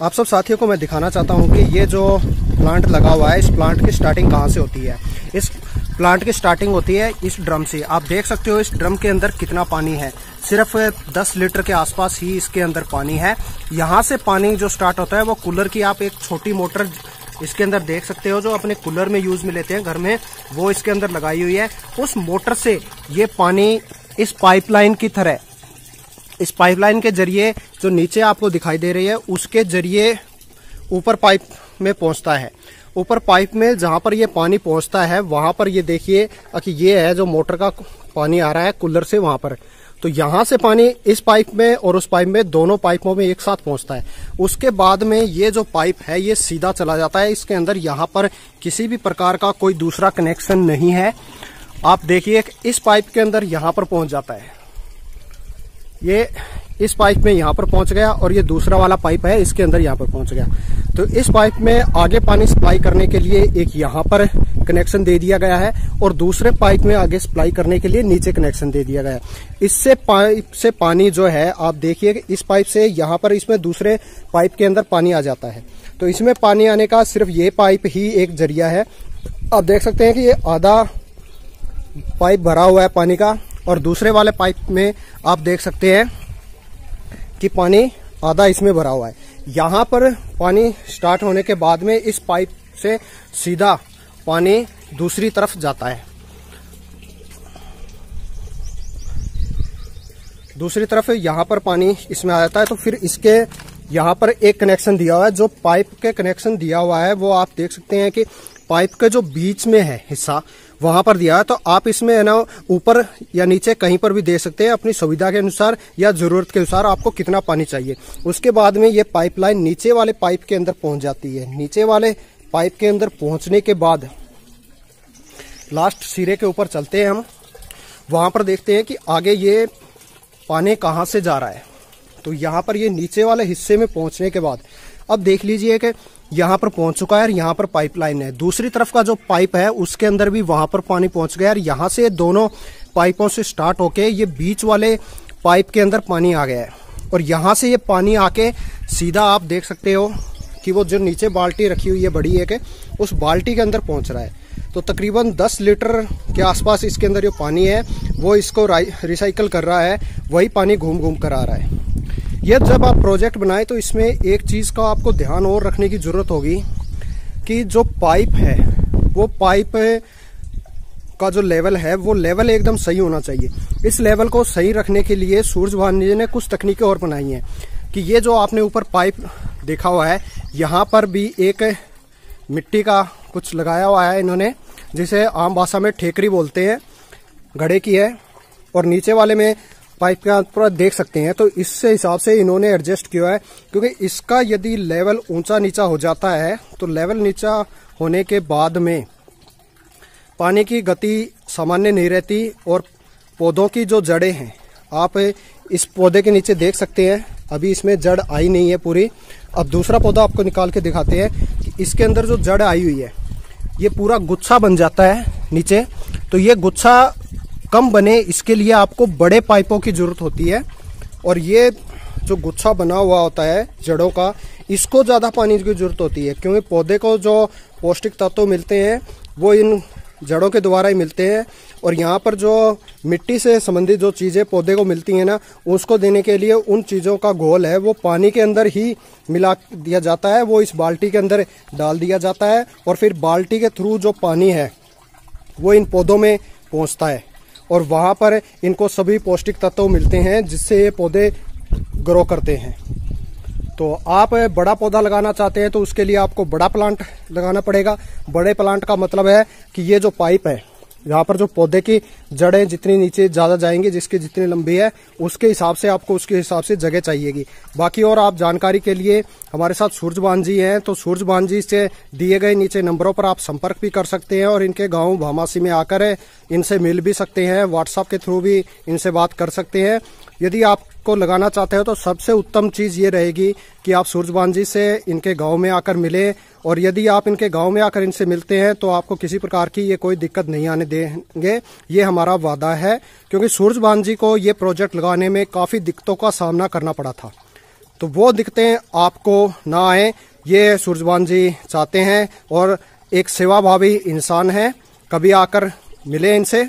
आप सब साथियों को मैं दिखाना चाहता हूँ कि ये जो प्लांट लगा हुआ है, इस प्लांट की स्टार्टिंग कहाँ से होती है? इस प्लांट की स्टार्टिंग होती है इस ड्रम से। आप देख सकते हो इस ड्रम के अंदर कितना पानी है। सिर्फ़ 10 लीटर के आसपास ही इसके अंदर पानी है। यहाँ से पानी जो स्टार्ट होता है, वो कूलर की आप एक छोटी मोटर इसके अंदर देख सकते हो, जो अपने कूलर में यूज़ में लेते हैं घर में, वो इसके अंदर लगाई हुई है। उस मोटर से ये पानी इस पाइपलाइन की तरह इस पाइपलाइन के ज़रिए जो नीचे आपको दिखाई दे रही है, उसके ज़रिए ऊपर पाइप में पहुँचता है। ऊपर पाइप में जहाँ पर ये पानी पहुँचता है, वहाँ पर ये देखिए कि ये है जो मोटर का पानी आ रहा है, कूलर से वहाँ पर। तो यहाँ से पानी इस पाइप में और उस पाइप में दोनों पाइपों में एक साथ पहुँचता है। उसके बाद में ये जो पाइप है, ये सीधा चला जाता है। इसके अंदर यहाँ पर किसी भी प्रकार का कोई दूसरा कनेक्शन नहीं है। आप देखिए इस पाइप के अंदर यहाँ पर पहुँच जाता है। ये इस पाइप में यहाँ पर पहुँच गया और ये दूसरा वाला पाइप है, इसके अंदर यहाँ पर पहुँच गया। तो इस पाइप में आगे पानी सप्लाई करने के लिए एक यहाँ पर कनेक्शन दे दिया गया है और दूसरे पाइप में आगे सप्लाई करने के लिए नीचे कनेक्शन दे दिया गया है। इससे पाइप से पानी जो है, आप देखिए इस पाइप से यहाँ पर इसमें दूसरे पाइप के अंदर पानी आ जाता है। तो इसमें पानी आने का सिर्फ़ ये पाइप ही एक ज़रिया है। आप देख सकते हैं कि ये आधा पाइप भरा हुआ है पानी का। और दूसरे वाले पाइप में आप देख सकते हैं कि पानी आधा इसमें भरा हुआ है। यहाँ पर पानी स्टार्ट होने के बाद में इस पाइप से सीधा पानी दूसरी तरफ़ जाता है। दूसरी तरफ़ यहाँ पर पानी इसमें आ जाता है तो फिर इसके यहाँ पर एक कनेक्शन दिया हुआ है। जो पाइप के कनेक्शन दिया हुआ है, वो आप देख सकते हैं कि पाइप के जो बीच में है हिस्सा वहाँ पर दिया है तो आप इसमें, है ना, ऊपर या नीचे कहीं पर भी दे सकते हैं अपनी सुविधा के अनुसार या ज़रूरत के अनुसार आपको कितना पानी चाहिए। उसके बाद में ये पाइपलाइन नीचे वाले पाइप के अंदर पहुँच जाती है। नीचे वाले पाइप के अंदर पहुँचने के बाद लास्ट सिरे के ऊपर चलते हैं हम। वहाँ पर देखते हैं कि आगे ये पानी कहाँ से जा रहा है। तो यहाँ पर ये नीचे वाले हिस्से में पहुँचने के बाद अब देख लीजिए कि यहाँ पर पहुँच चुका है और यहाँ पर पाइपलाइन है। दूसरी तरफ़ का जो पाइप है, उसके अंदर भी वहाँ पर पानी पहुँच गया और यहाँ से दोनों पाइपों से स्टार्ट होके ये बीच वाले पाइप के अंदर पानी आ गया है। और यहाँ से ये पानी आके सीधा आप देख सकते हो कि वो जो नीचे बाल्टी रखी हुई है बड़ी है कि उस बाल्टी के अंदर पहुँच रहा है। तो तकरीबन 10 लीटर के आसपास इसके अंदर जो पानी है, वो इसको रिसाइकल कर रहा है, वही पानी घूम घूम कर आ रहा है। यह जब आप प्रोजेक्ट बनाए तो इसमें एक चीज़ का आपको ध्यान और रखने की ज़रूरत होगी कि जो पाइप है, वो पाइप का जो लेवल है, वो लेवल एकदम सही होना चाहिए। इस लेवल को सही रखने के लिए सूरज भान जी ने कुछ तकनीकें और बनाई हैं कि ये जो आपने ऊपर पाइप देखा हुआ है, यहाँ पर भी एक मिट्टी का कुछ लगाया हुआ है इन्होंने, जिसे आम भाषा में ठेकरी बोलते हैं घड़े की है, और नीचे वाले में पाइप का पूरा देख सकते हैं। तो इससे हिसाब से इन्होंने एडजस्ट किया है, क्योंकि इसका यदि लेवल ऊँचा नीचा हो जाता है तो लेवल नीचा होने के बाद में पानी की गति सामान्य नहीं रहती और पौधों की जो जड़ें हैं, आप इस पौधे के नीचे देख सकते हैं। अभी इसमें जड़ आई नहीं है पूरी। अब दूसरा पौधा आपको निकाल के दिखाते हैं कि इसके अंदर जो जड़ आई हुई है, ये पूरा गुच्छा बन जाता है नीचे। तो ये गुच्छा कम बने, इसके लिए आपको बड़े पाइपों की ज़रूरत होती है। और ये जो गुच्छा बना हुआ होता है, जड़ों का, इसको ज़्यादा पानी की ज़रूरत होती है, क्योंकि पौधे को जो पौष्टिक तत्व मिलते हैं, वो इन जड़ों के द्वारा ही मिलते हैं। और यहाँ पर जो मिट्टी से संबंधित जो चीज़ें पौधे को मिलती हैं ना, उसको देने के लिए उन चीज़ों का घोल है, वो पानी के अंदर ही मिला दिया जाता है, वो इस बाल्टी के अंदर डाल दिया जाता है, और फिर बाल्टी के थ्रू जो पानी है, वो इन पौधों में पहुँचता है। और वहाँ पर इनको सभी पौष्टिक तत्व मिलते हैं जिससे ये पौधे ग्रो करते हैं। तो आप बड़ा पौधा लगाना चाहते हैं तो उसके लिए आपको बड़ा प्लांट लगाना पड़ेगा। बड़े प्लांट का मतलब है कि ये जो पाइप है यहाँ पर जो पौधे की जड़ें जितनी नीचे ज़्यादा जाएँगी, जिसकी जितनी लंबी है, उसके हिसाब से आपको उसके हिसाब से जगह चाहिएगी। बाकी और आप जानकारी के लिए हमारे साथ सूरजबान जी हैं तो सूरजबान जी से दिए गए नीचे नंबरों पर आप संपर्क भी कर सकते हैं और इनके गाँव भामासी में आकर इनसे मिल भी सकते हैं व्हाट्सएप के थ्रू भी इनसे बात कर सकते हैं। यदि आपको लगाना चाहते हो तो सबसे उत्तम चीज़ ये रहेगी कि आप सूरजबान जी से इनके गाँव में आकर मिले और यदि आप इनके गाँव में आकर इनसे मिलते हैं तो आपको किसी प्रकार की ये कोई दिक्कत नहीं आने देंगे। ये हमारा वादा है, क्योंकि सूरजबान जी को ये प्रोजेक्ट लगाने में काफ़ी दिक्कतों का सामना करना पड़ा था। तो वो दिक्कतें आपको ना आए, ये सूरजबान जी चाहते हैं और एक सेवाभावी इंसान है, कभी आकर मिले इनसे।